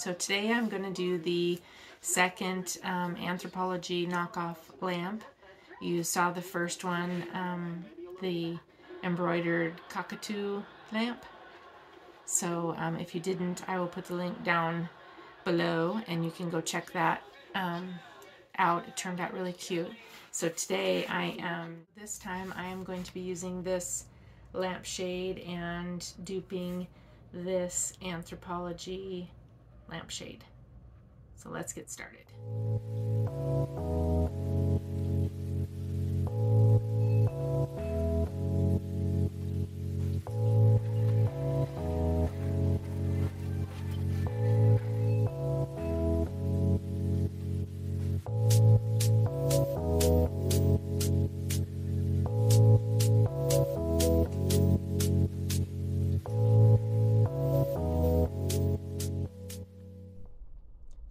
So today I'm going to do the second um, Anthropologie knockoff lamp. You saw the first one, um, the embroidered cockatoo lamp. So um, if you didn't, I will put the link down below and you can go check that um, out. It turned out really cute. So today I am, this time I am going to be using this lampshade and duping this Anthropologie lampshade. So let's get started.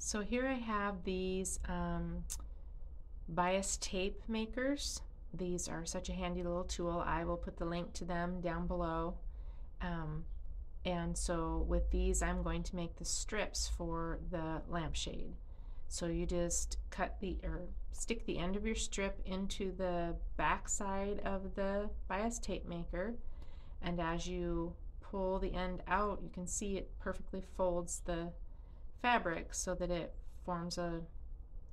So here I have these um, bias tape makers. These are such a handy little tool. I will put the link to them down below. Um, and so with these I'm going to make the strips for the lampshade. So you just cut the or stick the end of your strip into the back side of the bias tape maker and as you pull the end out you can see it perfectly folds the fabric so that it forms a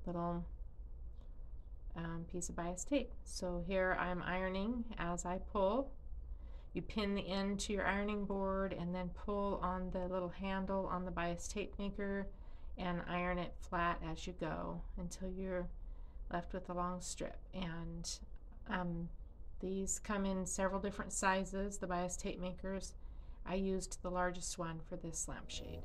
little um, piece of bias tape. So here I'm ironing as I pull. You pin the end to your ironing board and then pull on the little handle on the bias tape maker and iron it flat as you go until you're left with a long strip. And um, these come in several different sizes, the bias tape makers. I used the largest one for this lampshade.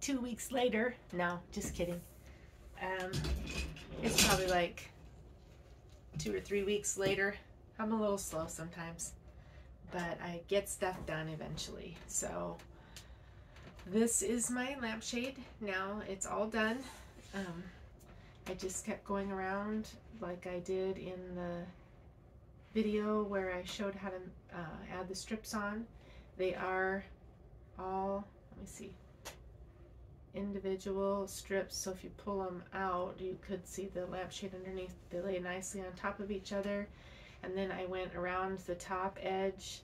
52 weeks later, no, just kidding. Um, it's probably like two or three weeks later. I'm a little slow sometimes, but I get stuff done eventually. So this is my lampshade. Now it's all done. Um, I just kept going around like I did in the video where I showed how to uh, add the strips on. They are all let me see, individual strips. So if you pull them out, you could see the lampshade underneath. They lay nicely on top of each other. And then I went around the top edge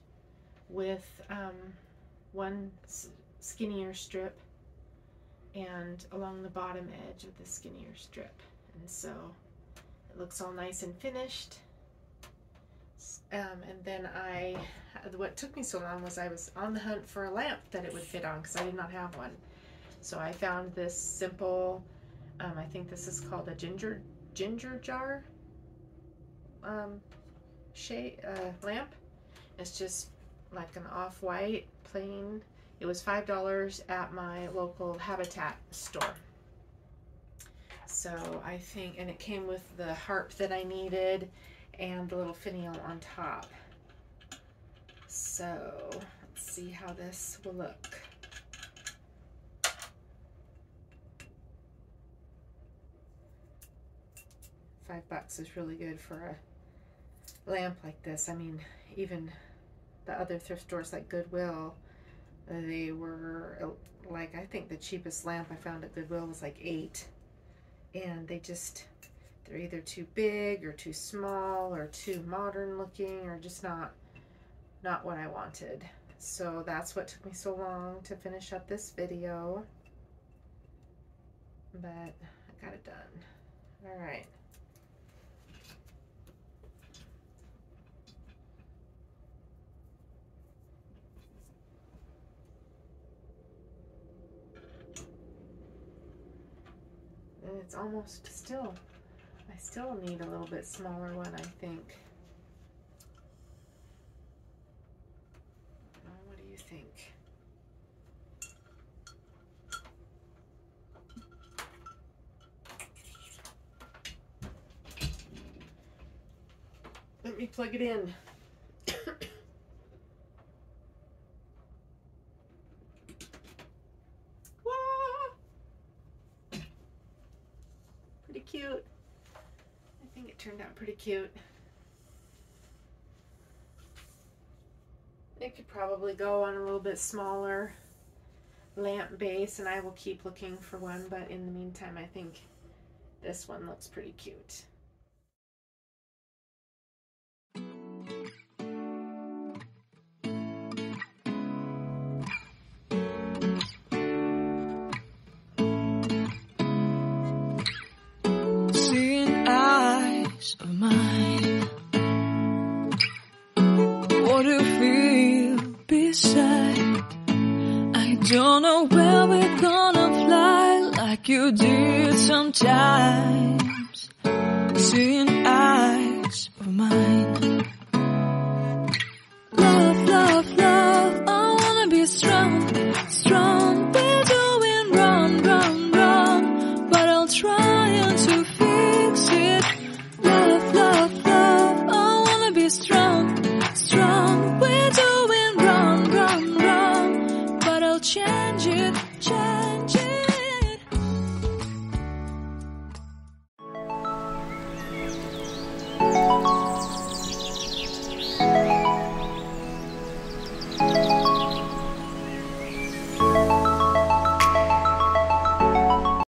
with um, one skinnier strip and along the bottom edge of the skinnier strip. And so it looks all nice and finished. Um, and then I, what took me so long was I was on the hunt for a lamp that it would fit on because I did not have one. So I found this simple, um, I think this is called a ginger ginger jar um, shade uh, lamp. It's just like an off-white plain. It was five dollars at my local Habitat store. So I think, and it came with the harp that I needed and the little finial on top. So let's see how this will look. Five bucks is really good for a lamp like this. I mean, even the other thrift stores like Goodwill, they were uh, like, I think the cheapest lamp I found at Goodwill was like eight. And they just, they're either too big or too small or too modern looking or just not not what I wanted. So that's what took me so long to finish up this video. But I got it done. All right. And it's almost still, I still need a little bit smaller one, I think. Uh, what do you think? Let me plug it in. pretty cute. I think it turned out pretty cute. It could probably go on a little bit smaller lamp base and I will keep looking for one, but in the meantime, I think this one looks pretty cute. Sometimes. Seeing